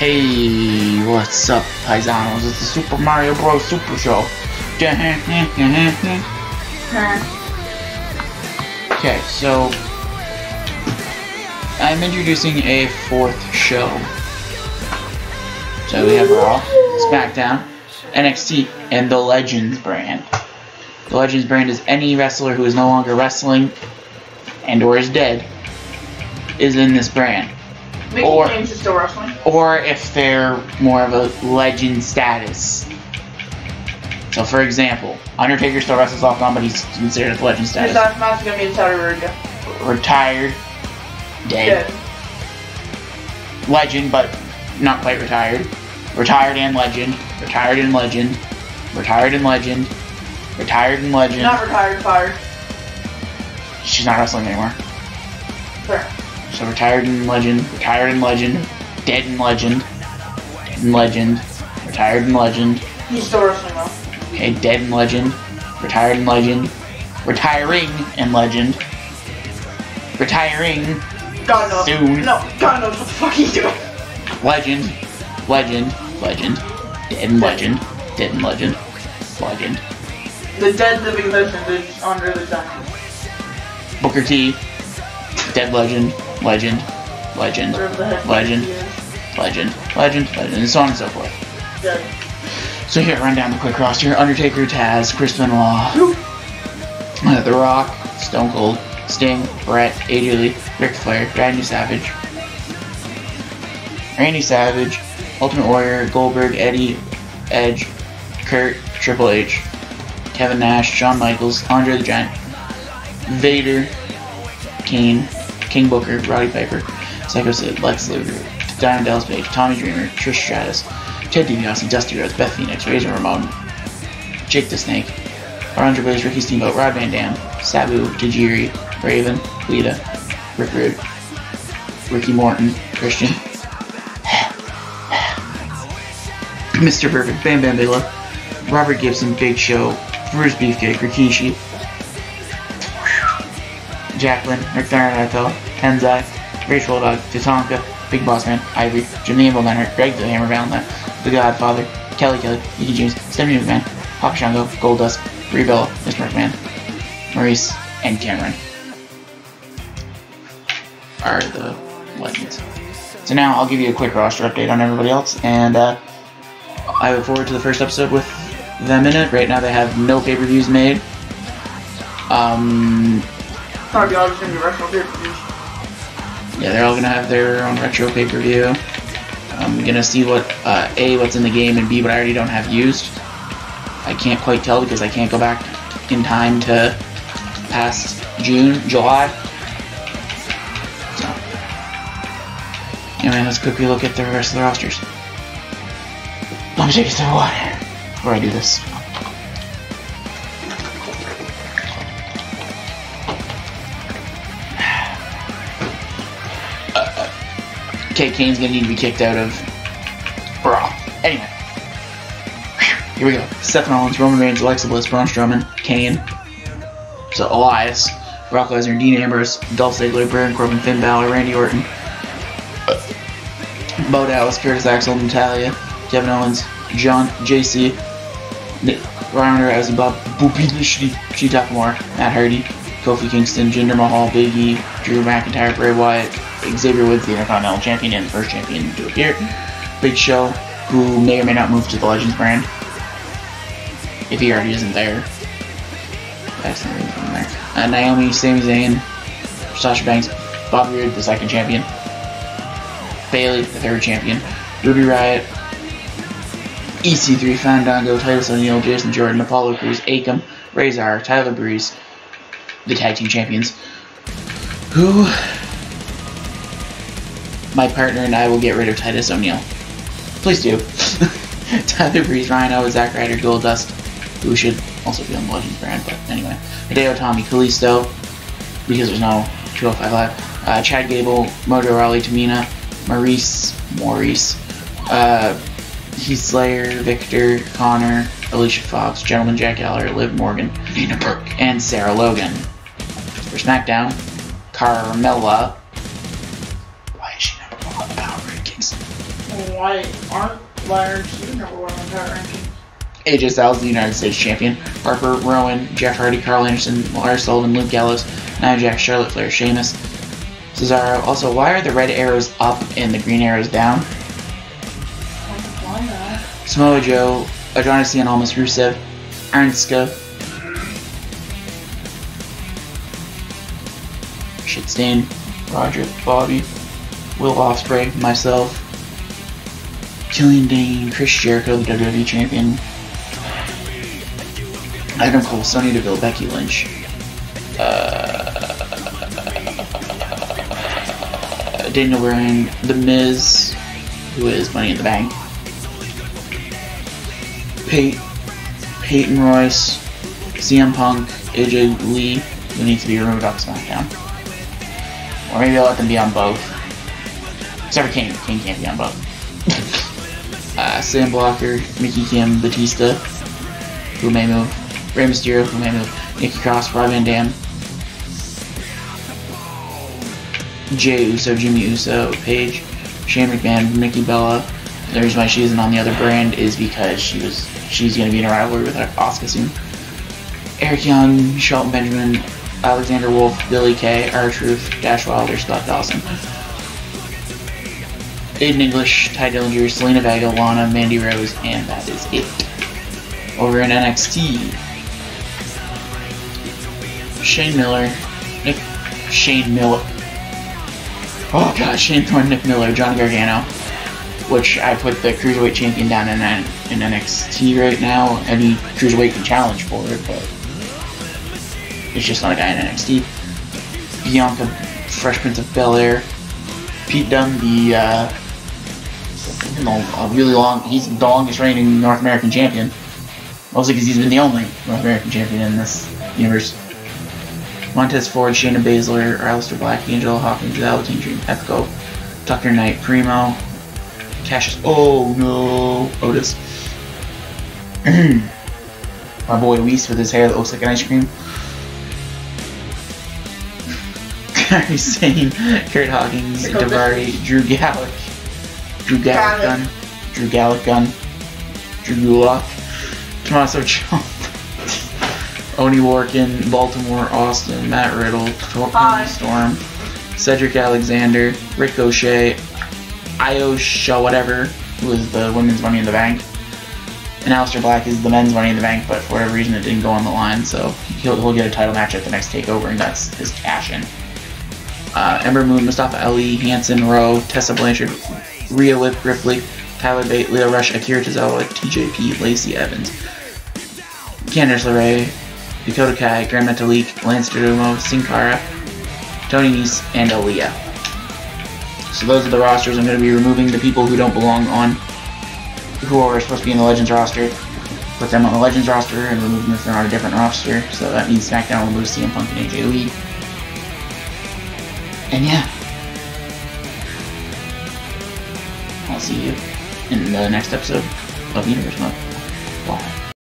Hey, what's up, paisanos? It's the Super Mario Bros. Super Show. Okay, so I'm introducing a fourth show. So we have Raw, SmackDown, NXT, and the Legends brand. The Legends brand is any wrestler who is no longer wrestling and or is dead is in this brand. Mickey Or- James is still wrestling. Or if they're more of a legend status. So for example, Undertaker still wrestles off on, but he's considered a legend status. His last match is gonna be in Saudi Arabia. Retired, dead, Dead. legend, but not quite retired. Retired and legend. Retired and legend. Retired and legend. Retired and legend. Not retired, fired. She's not wrestling anymore. Fair. So retired and legend, retired and legend, dead and legend, dead and legend, retired and legend, He's still wrestling though. okay, dead and legend, retired and legend, retiring and legend, retiring, God knows. Soon. No, God knows what the fuck he's doing. legend, legend, legend, dead and legend, dead and legend, legend, The dead living legend is Andre the Giant. Booker T, dead legend, legend, legend, Whatever the heck Legend. legend, legend, legend, and so on and so forth. So here, run down the quick roster. Undertaker, Taz, Chris Benoit, uh, The Rock, Stone Cold, Sting, Brett, AJ Lee, Ric Flair, Randy Savage, Randy Savage, Ultimate Warrior, Goldberg, Eddie, Edge, Kurt, Triple H, Kevin Nash, Shawn Michaels, Andre the Giant, Vader, Kane, King Booker, Roddy Piper, Psycho Sid, Lex Luger, Diamond Dallas Page, Tommy Dreamer, Trish Stratus, Ted DiBiase, Dusty Rhodes, Beth Phoenix, Razor Ramon, Jake the Snake, Alundra Blaze, Ricky Steamboat, Rob Van Dam, Sabu, Tajiri, Raven, Lita, Rick Rude, Ricky Morton, Christian, Mr. Perfect, Bam Bam Bigelow, Robert Gibson, Big Show, Bruce Beefcake, Rikishi, Jacqueline, Naruto, Tensai, Rachel Dog, Tatanka, Big Boss Man, Ivory, Jim the Anvil Greg the Hammer Valentine, The Godfather, Kelly Kelly, Mickie James, Stephanie McMahon, Papa Shango, Goldust, Bella, Mr. McMahon, Maurice, and Cameron are the legends. So now I'll give you a quick roster update on everybody else, and uh, I look forward to the first episode with them in it. Right now they have no pay-per-views made. Um, Probably all just pay-per-views. Yeah, they're all gonna have their own retro pay per view. I'm gonna see what uh, a what's in the game and b what I already don't have used. I can't quite tell because I can't go back in time to past June, July. So, anyway, let's quickly look at the rest of the rosters. Let me take a sip of water before I do this. Okay, Kane's gonna need to be kicked out of Raw. Anyway. Here we go. Seth Rollins, Roman Reigns, Alexa Bliss, Braun Strowman, Kane. So Elias, Brock Lesnar, Dean Ambrose, Dolph Ziggler, Baron Corbin, Finn Balor, Randy Orton, Bo Dallas, Curtis Axel, Natalya, Kevin Owens, John, JC, Nick, Ryan Rousey, Bob Bubinishi, Cheetah Moore, Matt Hardy, Kofi Kingston, Jinder Mahal, Big E, Drew McIntyre, Bray Wyatt, Xavier Woods, the Intercontinental Champion and the first champion to appear, Big Show, who may or may not move to the Legends brand, if he already isn't there. That's not really from there. Uh, Naomi, Sami Zayn, Sasha Banks, Bobby Roode, the second champion, Bayley, the third champion, Ruby Riott, EC3, Fandango, Titus O'Neil, Jason Jordan, Apollo Crews, Akam, Rezar, Tyler Breeze, the tag team champions, who my partner and I will get rid of Titus O'Neil. Please do. Tyler Breeze, Ryan Owens, Zack Ryder, Goldust, who should also be on the Legends brand, but anyway. Hideo Itami, Kalisto, because there's no 205 Live. Uh, Chad Gable, Mojo Rawley, Tamina, Maurice, Maurice, uh, Heath Slater, Victor, Connor, Alicia Fox, Gentleman Jack Aller, Liv Morgan, Nina Burke, and Sarah Logan. For SmackDown, Carmella. Why aren't why aren't number one on power rankings? AJ Styles, the United States champion. Harper, Rowan, Jeff Hardy, Karl Anderson, Lars Sullivan, Luke Gallows, Nia Jax, Charlotte Flair, Sheamus, Cesaro. Also, why are the red arrows up and the green arrows down? Samoa Joe, Adonis and Almas Rusev, Ernska, Shitstain, Roger, Bobby, Will Ospreay, myself, Killian Dain, Chris Jericho, the WWE champion, Adam Cole, Sonya Deville, Becky Lynch, uh, Daniel Bryan, The Miz, who is Money in the Bank, Pey- Peyton Royce, CM Punk, AJ Lee, who needs to be removed off SmackDown. Or maybe I'll let them be on both. Except for Kane. Kane can't be on both. uh, Sam Blocker, Mickey Kim, Batista, who may move. Rey Mysterio, who may move. Nikki Cross, Rob Van Dam. Jey Uso, Jimmy Uso, Paige, Shane McMahon, Nikki Bella. The reason why she isn't on the other brand is because she was she's going to be in a rivalry with Oscar soon. Eric Young, Shelton Benjamin, Alexander Wolfe, Billie Kay, R Truth, Dash Wilder, Scott Dawson. Aiden English, Tye Dillinger, Zelina Vega, Lana, Mandy Rose, and that is it. Over in NXT, Shane Miller, Nick Shane Miller. Oh god, Shane Thorne, Nick Miller, John Gargano. Which I put the cruiserweight champion down in, in NXT right now. Any cruiserweight can challenge for it, but it's just not a guy in NXT. Bianca, Fresh Prince of Bel Air. Pete Dunne, the uh, you know, a really long. He's the longest reigning North American champion. Mostly because he's been the only North American champion in this universe. Montez Ford, Shayna Baszler, Aleister Black, Angelo Dawkins, Velveteen Dream, Epico, Tucker Knight, Primo, Cassius. Oh no, Otis. My boy Weiss with his hair that looks like an ice cream. Gary Sane, Kurt Hawkins, Daivari, Drew Gallic, Drew Gallic gun, Drew Gallic gun, Drew Gulak, Tommaso Ciampa, Oni Warkin, Baltimore, Austin, Matt Riddle, Hi. Storm, Cedric Alexander, Ricochet, Io Shaw, whatever, who is the women's Money in the Bank. And Aleister Black is the men's Money in the Bank, but for whatever reason it didn't go on the line, so he'll, he'll get a title match at the next takeover, and that's his cash in. Uh, Ember Moon, Mustafa Ali, Hanson, Rowe, Tessa Blanchard, Rhea Ripley, Tyler Bate, Lio Rush, Akira Tozawa, TJP, Lacey Evans, Candice LeRae, Dakota Kai, Gran Metalik, Lance Durumo, Sin Cara, Tony Nese, and Aaliyah. So those are the rosters. I'm going to be removing the people who don't belong on, who are supposed to be in the Legends roster, put them on the Legends roster, and remove them if they're on a different roster. So that means SmackDown will lose CM Punk and AJ Lee. And yeah. see you in the next episode of Universe Month. Bye.